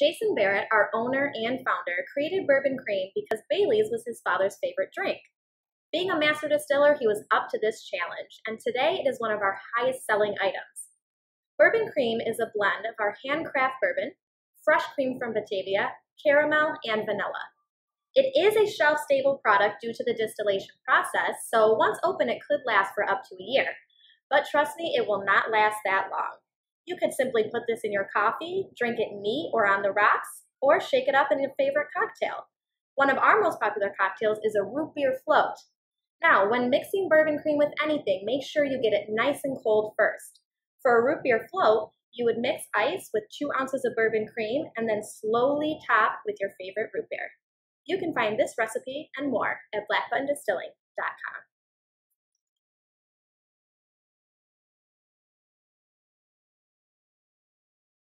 Jason Barrett, our owner and founder, created bourbon cream because Bailey's was his father's favorite drink. Being a master distiller, he was up to this challenge, and today it is one of our highest selling items. Bourbon cream is a blend of our handcraft bourbon, fresh cream from Batavia, caramel, and vanilla. It is a shelf stable product due to the distillation process, so once open, it could last for up to a year. But trust me, it will not last that long. You could simply put this in your coffee, drink it neat or on the rocks, or shake it up in your favorite cocktail. One of our most popular cocktails is a root beer float. Now, when mixing bourbon cream with anything, make sure you get it nice and cold first. For a root beer float, you would mix ice with two ounces of bourbon cream and then slowly top with your favorite root beer. You can find this recipe and more at blackbuttondistilling.com.